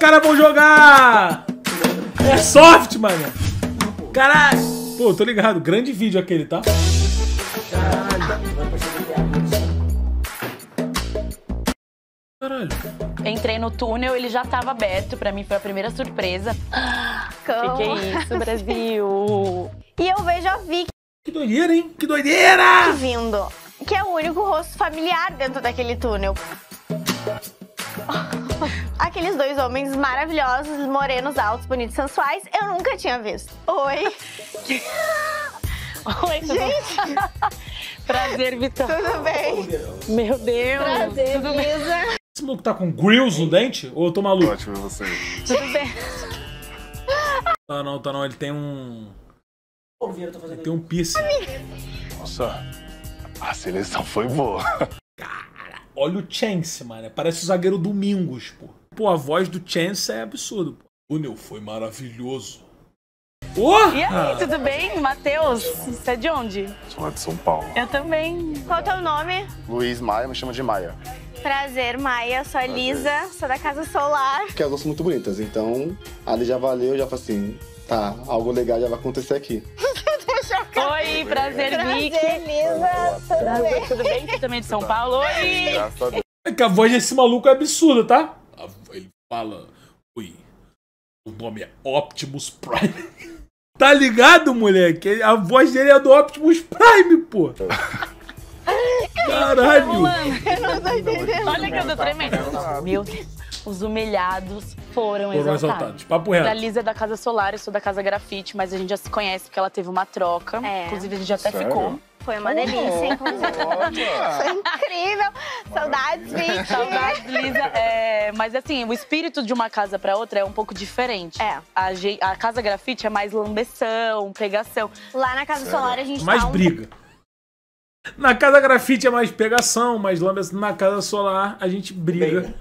caras vão jogar. É soft, mano. Caralho. Pô, tô ligado. Grande vídeo aquele, tá? Caralho. Entrei no túnel, ele já tava aberto. Pra mim foi a primeira surpresa. Como? Que que é isso, Brasil? E eu vejo a Vicky Que doideira, hein? Que doideira! vindo, que é o único rosto familiar dentro daquele túnel. Aqueles dois homens maravilhosos, morenos, altos, bonitos, sensuais, eu nunca tinha visto. Oi, Oi, gente, Prazer, Vitão. tudo bem? Meu Deus. Prazer, Tudo bem? Esse maluco tá com grills no dente? Ou eu tô maluco? Ótimo você. Tudo bem. Tá não, tá não. Ele tem um. Ele tem um piercing. Nossa, a seleção foi boa. Olha o Chance, mano. Parece o zagueiro Domingos, pô. Pô, a voz do Chance é absurdo. O Túnel foi maravilhoso. Porra! E aí, tudo bem? Matheus, você é de onde? Sou lá de São Paulo. Eu também. Qual é o teu nome? Luiz Maia, me chama de Maia. Prazer, Maia, sou a Lisa, sou da Casa Solar. Porque elas são muito bonitas, então ali já valeu, já falei assim, tá, algo legal já vai acontecer aqui. Oi, prazer, Vicky. Prazer, Lisa, tudo Prazer, bem? tudo bem? Você também é de São Paulo? Oi! É que a voz desse maluco é absurda, tá? A fala. Oi. O nome é Optimus Prime. tá ligado, moleque? A voz dele é do Optimus Prime, pô. Caralho. Olha que eu tô tremendo. Meu Deus. Os humilhados foram, Foram exaltados. exaltados. Papo Da reto. Lisa é da Casa Solar, eu sou da Casa Grafite, mas a gente já se conhece porque ela teve uma troca. É. Inclusive, a gente até Sério? ficou. Foi uma delícia, inclusive. Foi incrível. Saudades, Vicky. Saudades, Lisa. É, mas assim, o espírito de uma casa pra outra é um pouco diferente. É. A, ge- a Casa Grafite é mais lambeção, pegação. Lá na Casa Solar a gente Mais tá um briga. Na casa grafite é mais pegação, mais lambeção. Na casa solar a gente briga.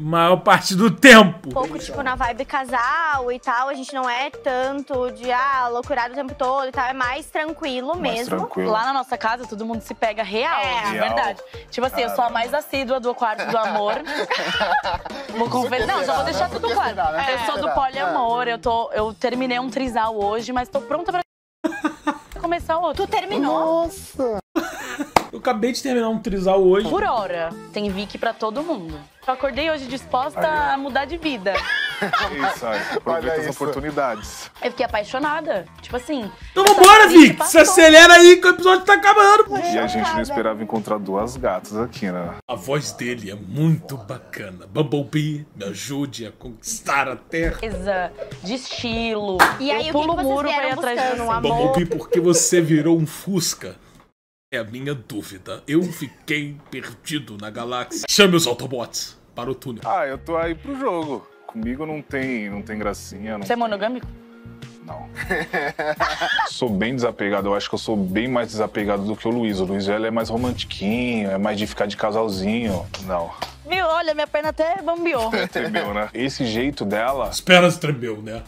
Maior parte do tempo. pouco, tipo, na vibe casal e tal. A gente não é tanto de, ah, loucurado o tempo todo e tal. É mais tranquilo Mais mesmo. tranquilo. Lá na nossa casa, todo mundo se pega real, É. de Real. verdade. Tipo assim, eu sou a mais assídua do quarto do amor. vou confessar. Não, já vou deixar tudo claro. Eu sou do poliamor, eu, tô, eu terminei um trisal hoje, mas tô pronta pra começar outro. Tu terminou? Eu acabei de terminar um trisal hoje. Por hora, tem Vicky pra todo mundo. Eu acordei hoje disposta a mudar de vida. Isso aí. Aproveita Olha as isso. oportunidades. Eu fiquei apaixonada. Tipo assim. Então vambora, Vic! Se acelera aí que o episódio tá acabando. pô. E a gente não esperava encontrar duas gatas aqui, né? A voz dele é muito bacana. Bumblebee, me ajude a conquistar a Terra. Beleza, de estilo. E aí, eu o que, pulo que o vocês muro pra ir atrás de? Um você. amor? Bumblebee, porque você virou um Fusca? É a minha dúvida. Eu fiquei perdido na galáxia. Chame os Autobots para o túnel. Ah, eu tô aí pro jogo. Comigo não tem, não tem gracinha. Não Você é monogâmico? Não. sou bem desapegado. Eu acho que eu sou bem mais desapegado do que o Luiz. O Luiz ele é mais romantiquinho, é mais de ficar de casalzinho. Não. Viu? Olha, minha perna até bambeou. Entendeu, né? Esse jeito dela, As pernas tremeu, né?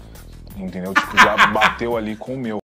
entendeu? Tipo, já bateu ali com o meu.